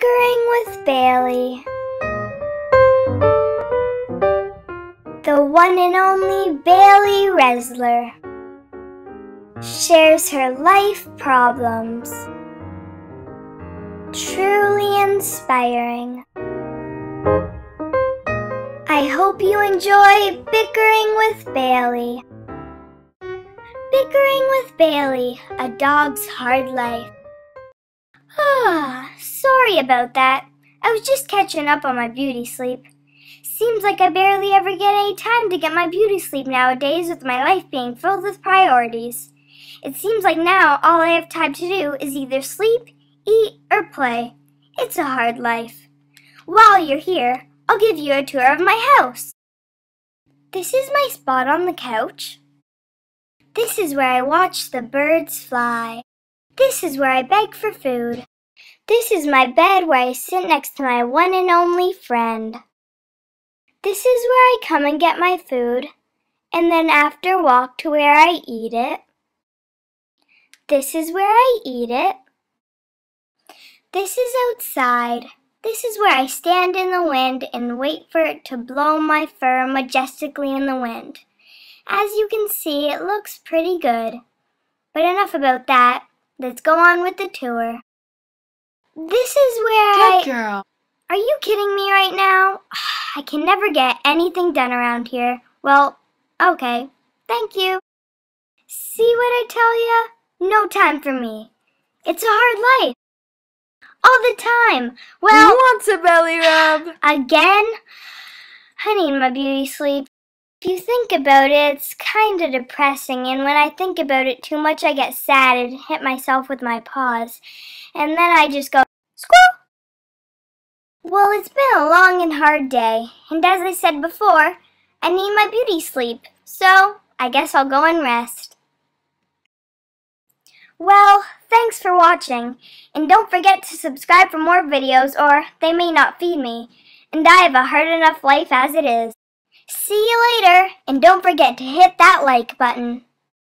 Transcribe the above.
Bickering with Bailey. The one and only Bailey Resler shares her life problems. Truly inspiring. I hope you enjoy Bickering with Bailey. Bickering with Bailey, a dog's hard life. Sorry about that. I was just catching up on my beauty sleep. Seems like I barely ever get any time to get my beauty sleep nowadays with my life being filled with priorities. It seems like now all I have time to do is either sleep, eat, or play. It's a hard life. While you're here, I'll give you a tour of my house. This is my spot on the couch. This is where I watch the birds fly. This is where I beg for food. This is my bed where I sit next to my one and only friend. This is where I come and get my food, and then after walk to where I eat it. This is where I eat it. This is outside. This is where I stand in the wind and wait for it to blow my fur majestically in the wind. As you can see, it looks pretty good. But enough about that. Let's go on with the tour. This is where Good I... girl. Are you kidding me right now? I can never get anything done around here. Well, okay. Thank you. See what I tell ya? No time for me. It's a hard life. All the time. Well, Who wants a belly rub? again? I need my beauty sleep. If you think about it, it's kind of depressing, and when I think about it too much, I get sad and hit myself with my paws. And then I just go, squirrel! Well, it's been a long and hard day, and as I said before, I need my beauty sleep, so I guess I'll go and rest. Well, thanks for watching, and don't forget to subscribe for more videos or they may not feed me, and I have a hard enough life as it is. See you later, and don't forget to hit that like button.